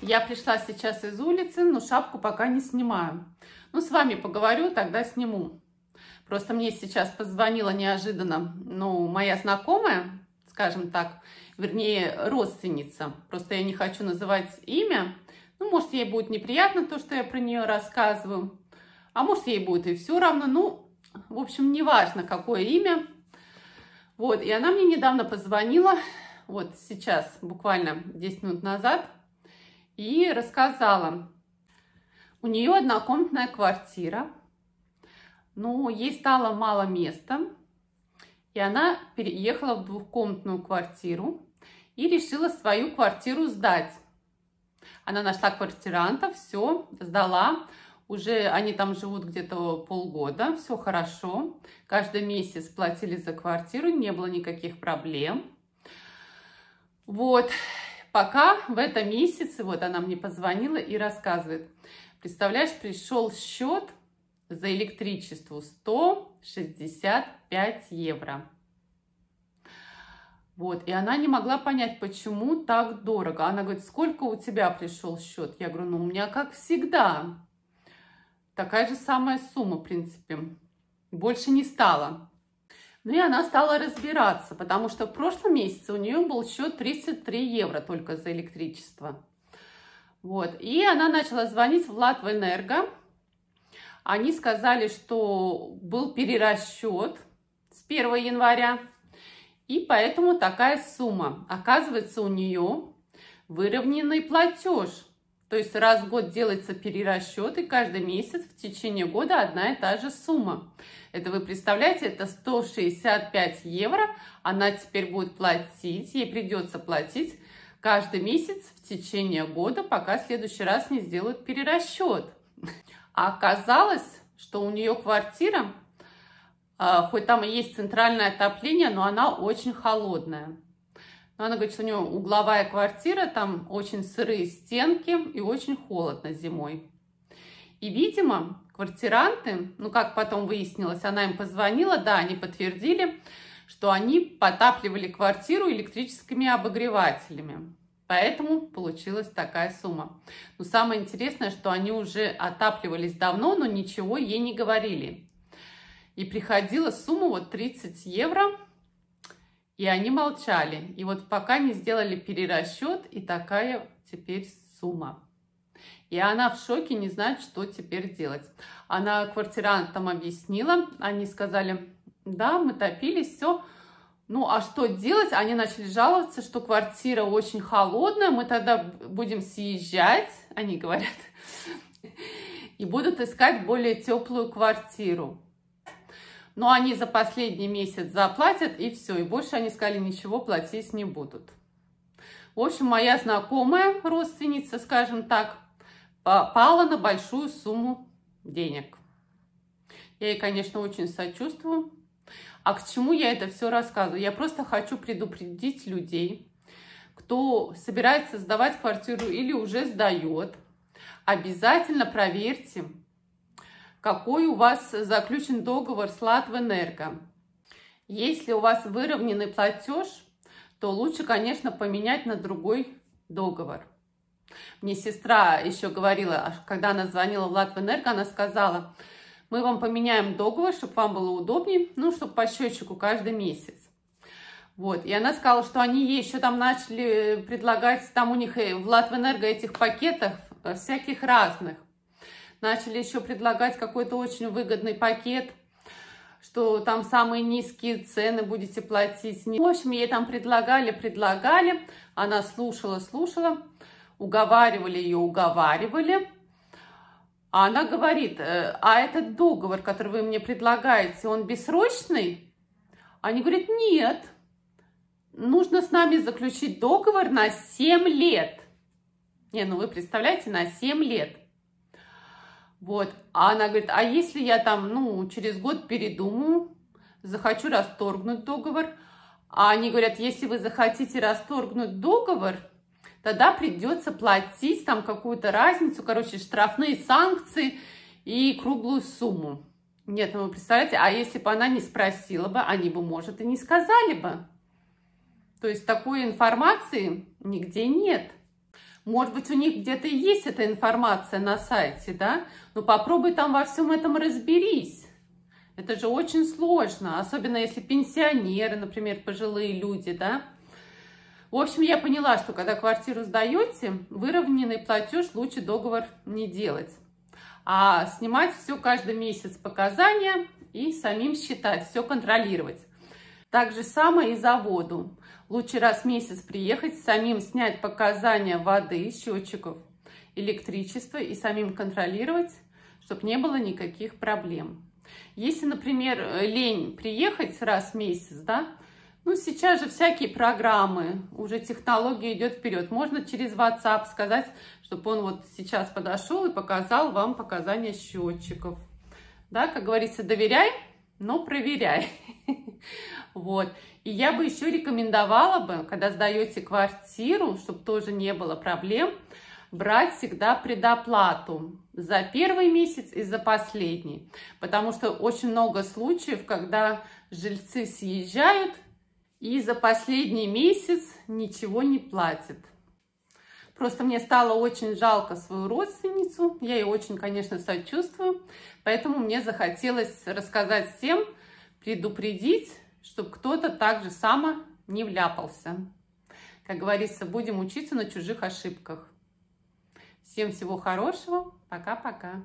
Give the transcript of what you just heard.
Я пришла сейчас из улицы, но шапку пока не снимаю. Ну, с вами поговорю, тогда сниму. Просто мне сейчас позвонила неожиданно, ну, моя знакомая, скажем так, вернее, родственница. Просто я не хочу называть имя. Ну, может, ей будет неприятно то, что я про нее рассказываю. А может, ей будет и все равно. Ну, в общем, неважно, какое имя. Вот, и она мне недавно позвонила, вот сейчас, буквально 10 минут назад, и рассказала. У нее однокомнатная квартира, но ей стало мало места, и она переехала в двухкомнатную квартиру и решила свою квартиру сдать. Она нашла квартиранта, все, сдала. Уже они там живут где-то полгода, все хорошо. Каждый месяц платили за квартиру, не было никаких проблем. Вот, Пока в этом месяце, вот она мне позвонила и рассказывает, представляешь, пришел счет за электричество 165 евро. Вот, и она не могла понять, почему так дорого. Она говорит, сколько у тебя пришел счет? Я говорю, ну, у меня как всегда. Такая же самая сумма, в принципе. Больше не стало. Ну и она стала разбираться, потому что в прошлом месяце у нее был счет 33 евро только за электричество. Вот. И она начала звонить в Латвэнерго. Они сказали, что был перерасчет с 1 января, и поэтому такая сумма. Оказывается, у нее выровненный платеж. То есть раз в год делается перерасчет, и каждый месяц в течение года одна и та же сумма. Это вы представляете, это 165 евро. Она теперь будет платить, ей придется платить каждый месяц в течение года, пока в следующий раз не сделают перерасчет. А оказалось, что у нее квартира, а, хоть там и есть центральное отопление, но она очень холодная. Но она говорит, что у нее угловая квартира, там очень сырые стенки и очень холодно зимой. И, видимо, квартиранты, ну, как потом выяснилось, она им позвонила, да, они подтвердили, что они потапливали квартиру электрическими обогревателями. Поэтому получилась такая сумма. Но самое интересное, что они уже отапливались давно, но ничего ей не говорили. И приходила сумма вот 30 евро, и они молчали. И вот пока не сделали перерасчет, и такая теперь сумма. И она в шоке, не знает, что теперь делать. Она квартирантам объяснила, они сказали, да, мы топились, все. Ну, а что делать? Они начали жаловаться, что квартира очень холодная, мы тогда будем съезжать, они говорят, и будут искать более теплую квартиру. Но они за последний месяц заплатят, и все, и больше они сказали, ничего платить не будут. В общем, моя знакомая родственница, скажем так, попала на большую сумму денег. Я ей, конечно, очень сочувствую. А к чему я это все рассказываю? Я просто хочу предупредить людей, кто собирается сдавать квартиру или уже сдает, обязательно проверьте, какой у вас заключен договор с Латвэнерго. Если у вас выровненный платеж, то лучше, конечно, поменять на другой договор. Мне сестра еще говорила, когда она звонила в Латвэнерго, она сказала, мы вам поменяем договор, чтобы вам было удобнее, ну, чтобы по счетчику каждый месяц. Вот, и она сказала, что они ей еще там начали предлагать, там у них в Латвэнерго этих пакетов э, всяких разных. Начали еще предлагать какой-то очень выгодный пакет, что там самые низкие цены будете платить. В общем, ей там предлагали, предлагали, она слушала, слушала уговаривали ее, уговаривали. А она говорит, «Э, а этот договор, который вы мне предлагаете, он бессрочный? Они говорят, нет, нужно с нами заключить договор на 7 лет. Не, ну вы представляете, на 7 лет. Вот, а она говорит, а если я там, ну, через год передумаю, захочу расторгнуть договор, а они говорят, если вы захотите расторгнуть договор, тогда придется платить там какую-то разницу, короче, штрафные санкции и круглую сумму. Нет, ну вы представляете, а если бы она не спросила бы, они бы, может, и не сказали бы. То есть такой информации нигде нет. Может быть, у них где-то есть эта информация на сайте, да? Но попробуй там во всем этом разберись. Это же очень сложно, особенно если пенсионеры, например, пожилые люди, да? В общем, я поняла, что когда квартиру сдаете, выровненный платеж лучше договор не делать, а снимать все каждый месяц показания и самим считать, все контролировать. Так же самое и за воду. Лучше раз в месяц приехать, самим снять показания воды, счетчиков, электричества и самим контролировать, чтобы не было никаких проблем. Если, например, лень приехать раз в месяц, да, ну, сейчас же всякие программы, уже технология идет вперед. Можно через WhatsApp сказать, чтобы он вот сейчас подошел и показал вам показания счетчиков. Да, как говорится, доверяй, но проверяй. Вот. И я бы еще рекомендовала бы, когда сдаете квартиру, чтобы тоже не было проблем, брать всегда предоплату за первый месяц и за последний. Потому что очень много случаев, когда жильцы съезжают и за последний месяц ничего не платят. Просто мне стало очень жалко свою родственницу, я ей очень, конечно, сочувствую, поэтому мне захотелось рассказать всем, предупредить, чтобы кто-то так же само не вляпался. Как говорится, будем учиться на чужих ошибках. Всем всего хорошего. Пока-пока.